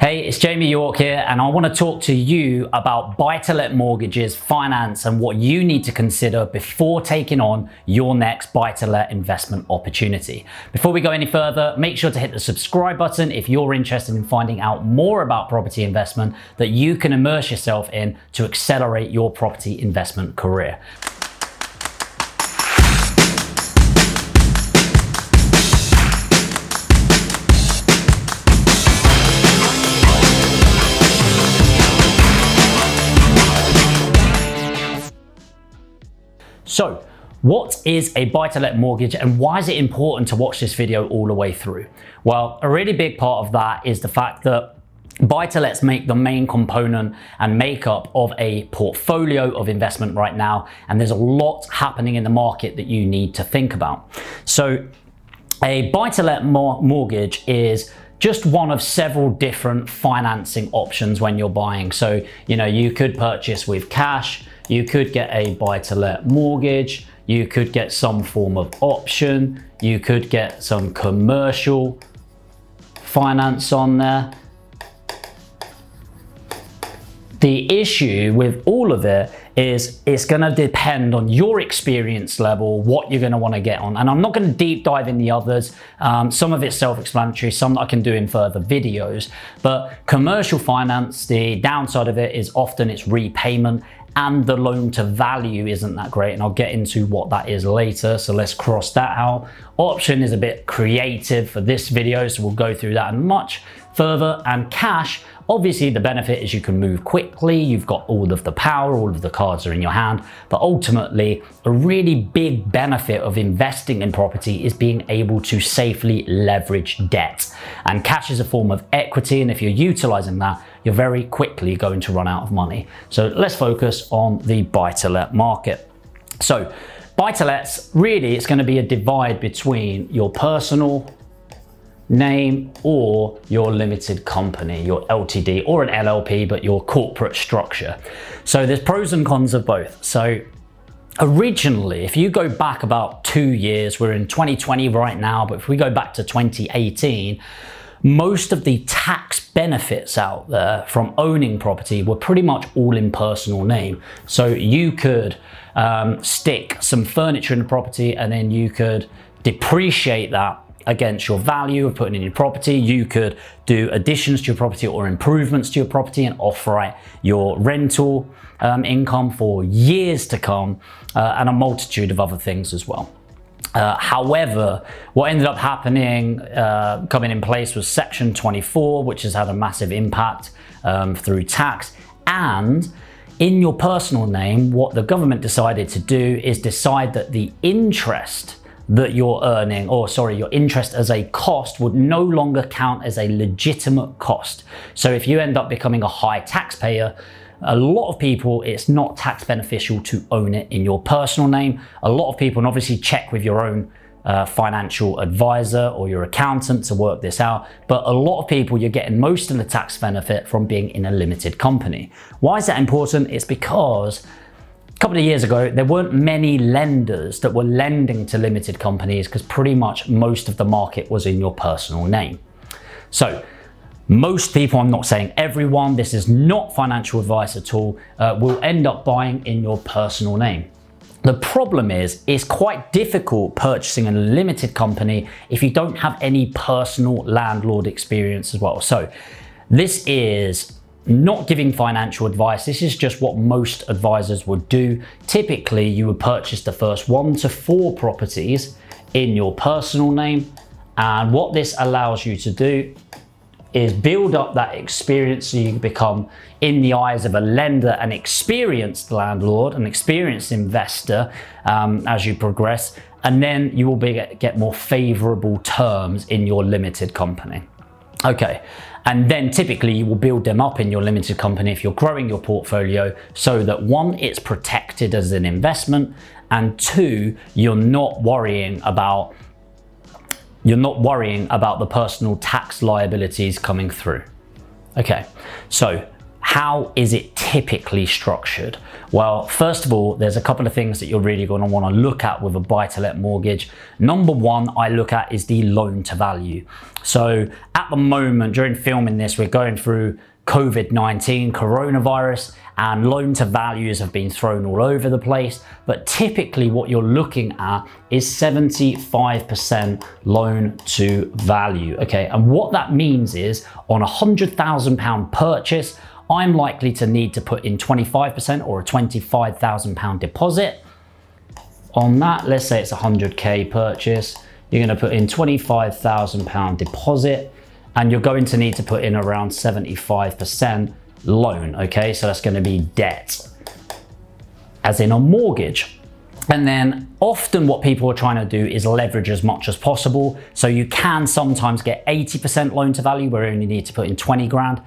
Hey, it's Jamie York here, and I want to talk to you about buy to let mortgages, finance, and what you need to consider before taking on your next buy to let investment opportunity. Before we go any further, make sure to hit the subscribe button if you're interested in finding out more about property investment that you can immerse yourself in to accelerate your property investment career. So, what is a buy-to-let mortgage and why is it important to watch this video all the way through? Well, a really big part of that is the fact that Buy-to-lets make the main component and makeup of a portfolio of investment right now, and there's a lot happening in the market that you need to think about. So a buy-to-let mortgage is just one of several different financing options when you're buying. So, you know, you could purchase with cash, you could get a buy to let mortgage, you could get some form of option, you could get some commercial finance on there. The issue with all of it is it's going to depend on your experience level, what you're going to want to get on. And I'm not going to deep dive in the others. Um, some of it's self-explanatory, some I can do in further videos. But commercial finance, the downside of it is often it's repayment and the loan to value isn't that great and I'll get into what that is later so let's cross that out option is a bit creative for this video so we'll go through that and much further and cash Obviously, the benefit is you can move quickly, you've got all of the power, all of the cards are in your hand, but ultimately, a really big benefit of investing in property is being able to safely leverage debt. And cash is a form of equity, and if you're utilizing that, you're very quickly going to run out of money. So let's focus on the buy to let market. So, buy to lets really, it's going to be a divide between your personal name or your limited company, your LTD or an LLP, but your corporate structure. So there's pros and cons of both. So originally, if you go back about two years, we're in 2020 right now, but if we go back to 2018, most of the tax benefits out there from owning property were pretty much all in personal name. So you could um, stick some furniture in the property and then you could depreciate that against your value of putting in your property. You could do additions to your property or improvements to your property and off-write your rental um, income for years to come uh, and a multitude of other things as well. Uh, however, what ended up happening, uh, coming in place was Section 24, which has had a massive impact um, through tax. And in your personal name, what the government decided to do is decide that the interest that you're earning, or sorry, your interest as a cost would no longer count as a legitimate cost. So if you end up becoming a high taxpayer, a lot of people, it's not tax beneficial to own it in your personal name. A lot of people, and obviously check with your own uh, financial advisor or your accountant to work this out. But a lot of people, you're getting most of the tax benefit from being in a limited company. Why is that important? It's because a couple of years ago, there weren't many lenders that were lending to limited companies because pretty much most of the market was in your personal name. So most people, I'm not saying everyone, this is not financial advice at all, uh, will end up buying in your personal name. The problem is, it's quite difficult purchasing a limited company if you don't have any personal landlord experience as well. So this is not giving financial advice. This is just what most advisors would do. Typically, you would purchase the first one to four properties in your personal name. And what this allows you to do is build up that experience so you become, in the eyes of a lender, an experienced landlord, an experienced investor um, as you progress. And then you will be, get more favorable terms in your limited company. Okay, and then typically you will build them up in your limited company if you're growing your portfolio so that one, it's protected as an investment, and two, you're not worrying about you're not worrying about the personal tax liabilities coming through. Okay, so how is it typically structured? Well, first of all, there's a couple of things that you're really going to want to look at with a buy to let mortgage. Number one, I look at is the loan to value. So at the moment, during filming this, we're going through COVID-19, coronavirus, and loan to values have been thrown all over the place. But typically what you're looking at is 75% loan to value. Okay, and what that means is on a £100,000 purchase, I'm likely to need to put in 25% or a £25,000 deposit. On that, let's say it's a 100K purchase, you're gonna put in £25,000 deposit and you're going to need to put in around 75% loan, okay? So that's gonna be debt, as in a mortgage. And then often what people are trying to do is leverage as much as possible. So you can sometimes get 80% loan to value where you only need to put in 20 grand.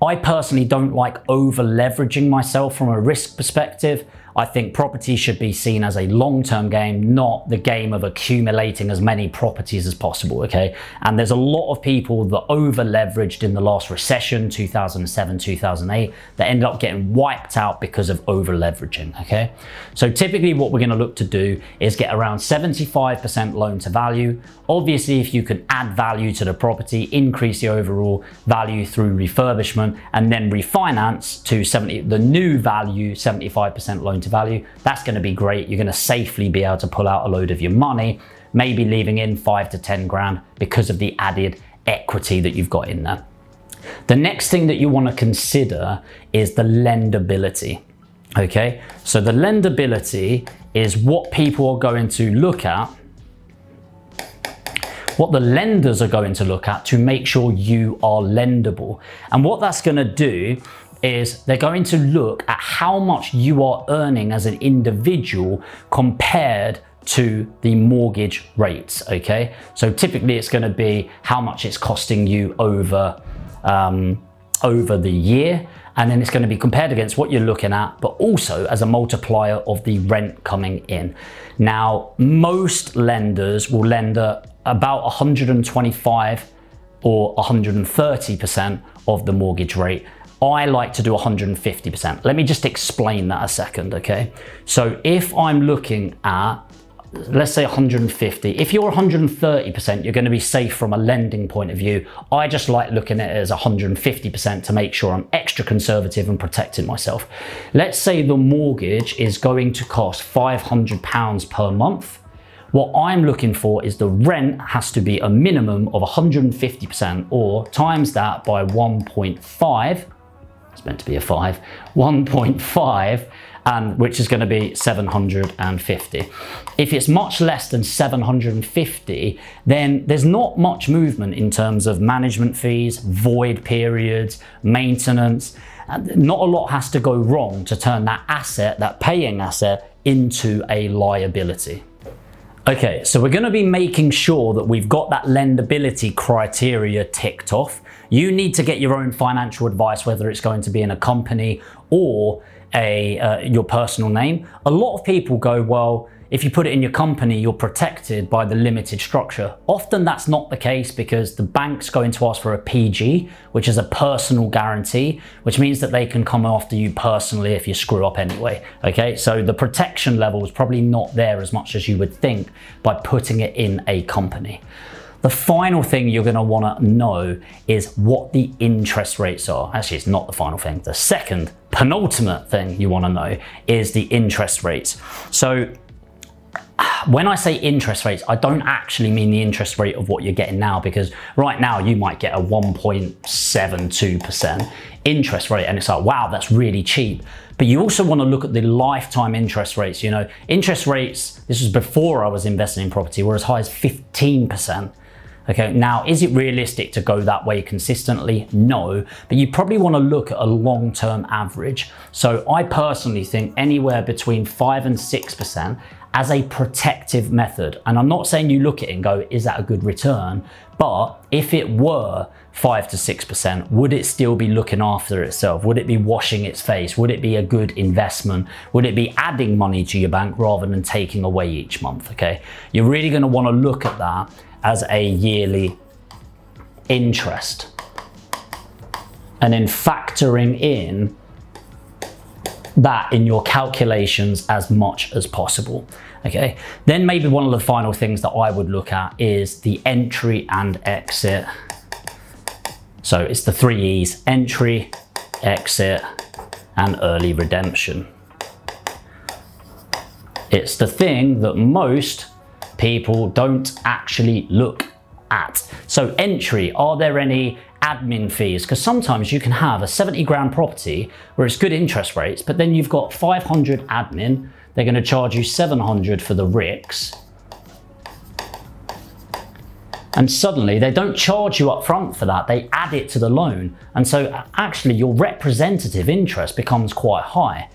I personally don't like over leveraging myself from a risk perspective. I think property should be seen as a long-term game, not the game of accumulating as many properties as possible, okay? And there's a lot of people that over leveraged in the last recession, 2007, 2008, that ended up getting wiped out because of over leveraging, okay? So typically what we're gonna look to do is get around 75% loan to value. Obviously, if you can add value to the property, increase the overall value through refurbishment, and then refinance to 70, the new value, 75% loan to value, that's going to be great. You're going to safely be able to pull out a load of your money, maybe leaving in five to 10 grand because of the added equity that you've got in there. The next thing that you want to consider is the lendability. Okay, so the lendability is what people are going to look at what the lenders are going to look at to make sure you are lendable. And what that's going to do is they're going to look at how much you are earning as an individual compared to the mortgage rates, okay? So typically it's gonna be how much it's costing you over, um, over the year, and then it's gonna be compared against what you're looking at, but also as a multiplier of the rent coming in. Now, most lenders will lend about 125 or 130% of the mortgage rate. I like to do 150%. Let me just explain that a second, okay? So if I'm looking at, let's say 150, if you're 130%, you're gonna be safe from a lending point of view. I just like looking at it as 150% to make sure I'm extra conservative and protecting myself. Let's say the mortgage is going to cost 500 pounds per month. What I'm looking for is the rent has to be a minimum of 150% or times that by 1.5 meant to be a 5, 1.5, and um, which is going to be 750. If it's much less than 750, then there's not much movement in terms of management fees, void periods, maintenance. Uh, not a lot has to go wrong to turn that asset, that paying asset, into a liability. Okay, so we're going to be making sure that we've got that lendability criteria ticked off. You need to get your own financial advice, whether it's going to be in a company or a uh, your personal name. A lot of people go, well, if you put it in your company, you're protected by the limited structure. Often that's not the case because the bank's going to ask for a PG, which is a personal guarantee, which means that they can come after you personally if you screw up anyway. Okay, so the protection level is probably not there as much as you would think by putting it in a company. The final thing you're going to want to know is what the interest rates are. Actually, it's not the final thing. The second penultimate thing you want to know is the interest rates. So when I say interest rates, I don't actually mean the interest rate of what you're getting now because right now you might get a 1.72% interest rate and it's like, wow, that's really cheap. But you also want to look at the lifetime interest rates. You know, interest rates, this was before I was investing in property, were as high as 15%. Okay, now is it realistic to go that way consistently? No, but you probably want to look at a long-term average. So I personally think anywhere between 5 and 6% as a protective method. And I'm not saying you look at it and go, is that a good return? But if it were 5 to 6%, would it still be looking after itself? Would it be washing its face? Would it be a good investment? Would it be adding money to your bank rather than taking away each month? Okay, you're really going to want to look at that as a yearly interest. and then factoring in that in your calculations as much as possible. Okay, then maybe one of the final things that I would look at is the entry and exit. So it's the three E's, entry, exit, and early redemption. It's the thing that most people don't actually look at. So entry, are there any admin fees? Because sometimes you can have a 70 grand property where it's good interest rates, but then you've got 500 admin, they're gonna charge you 700 for the RICS. And suddenly they don't charge you up front for that, they add it to the loan. And so actually your representative interest becomes quite high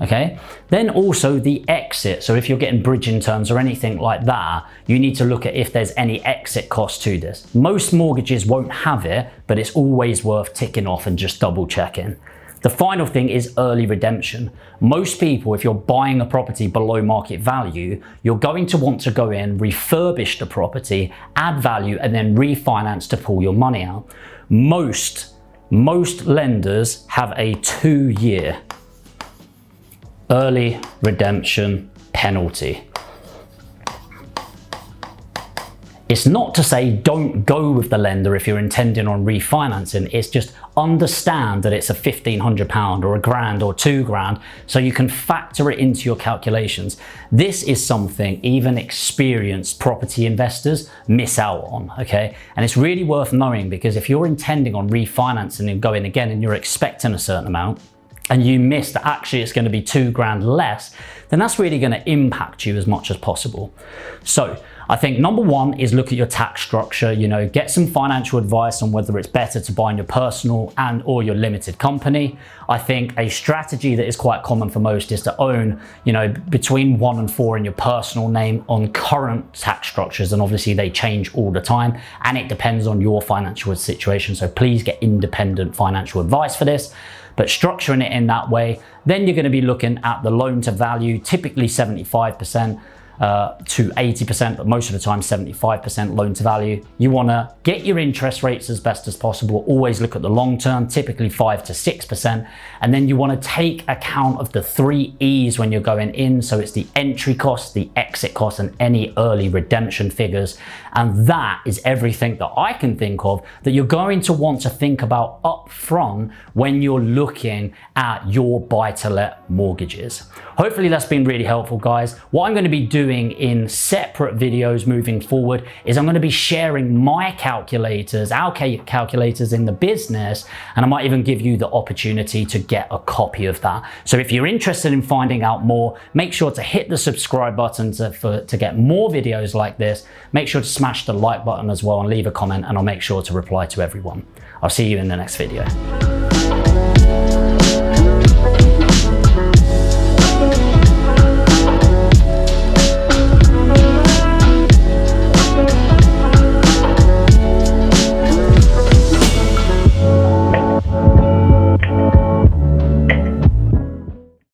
okay? Then also the exit. So if you're getting bridging terms or anything like that, you need to look at if there's any exit cost to this. Most mortgages won't have it, but it's always worth ticking off and just double checking. The final thing is early redemption. Most people, if you're buying a property below market value, you're going to want to go in, refurbish the property, add value, and then refinance to pull your money out. Most, most lenders have a two year early redemption penalty. It's not to say don't go with the lender if you're intending on refinancing. It's just understand that it's a £1,500 or a grand or two grand so you can factor it into your calculations. This is something even experienced property investors miss out on, okay? And it's really worth knowing because if you're intending on refinancing and going again and you're expecting a certain amount, and you miss that actually it's going to be two grand less, then that's really going to impact you as much as possible. So I think number one is look at your tax structure, you know, get some financial advice on whether it's better to buy in your personal and or your limited company. I think a strategy that is quite common for most is to own, you know, between one and four in your personal name on current tax structures. And obviously they change all the time and it depends on your financial situation. So please get independent financial advice for this but structuring it in that way, then you're going to be looking at the loan to value, typically 75% uh, to 80%, but most of the time 75% loan to value. You want to get your interest rates as best as possible. Always look at the long term, typically 5 to 6%. And then you want to take account of the three E's when you're going in. So it's the entry cost, the exit cost, and any early redemption figures. And that is everything that I can think of that you're going to want to think about up front when you're looking at your buy to let mortgages. Hopefully that's been really helpful, guys. What I'm going to be doing doing in separate videos moving forward is I'm going to be sharing my calculators, our calculators in the business, and I might even give you the opportunity to get a copy of that. So if you're interested in finding out more, make sure to hit the subscribe button to, for, to get more videos like this. Make sure to smash the like button as well and leave a comment and I'll make sure to reply to everyone. I'll see you in the next video.